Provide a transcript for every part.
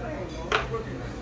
thing, bro. Look at that.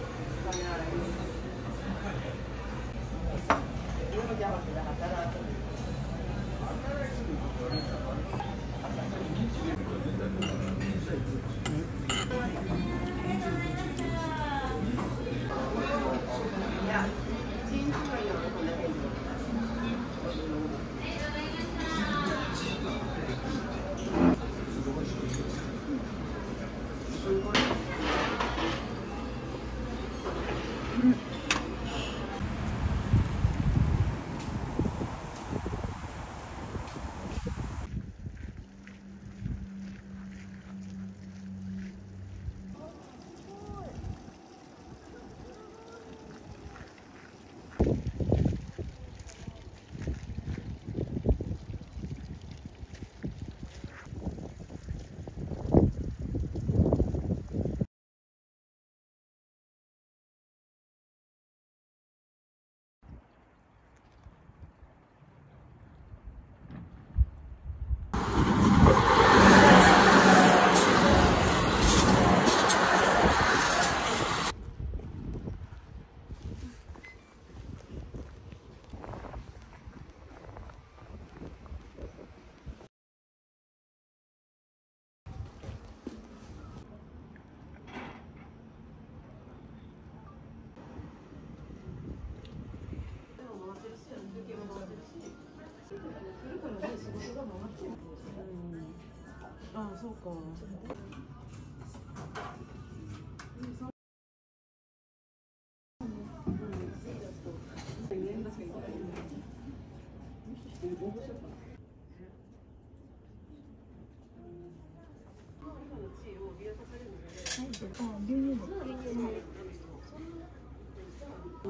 そうか。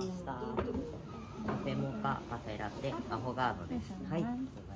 したカフェモカカフェラテアフォガードですはい「